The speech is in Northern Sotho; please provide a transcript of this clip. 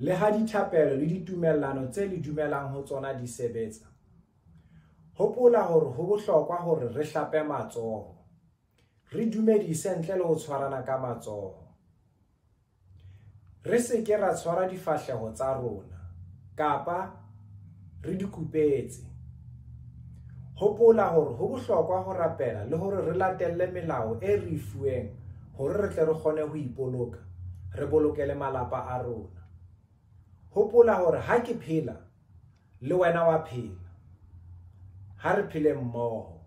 le ha dithapelo le ditumellano tse le dumelang ho tsona di sebetsa. Hopola hore ho bohlokwa hore re hlape matsoho re dumedise ntle le ho tshwarana ka matsoho. Re se ke ra tshwara difahleho tsa rona kapa re di kupetse. Hopola hore ho bohlokwa ho rapela le hore re latelle melao e re fuweng hore re tle re kgone ho ipoloka re bolokele malapa a rona hopola hore ha ke phela le wena wa phela ha re phele mmoho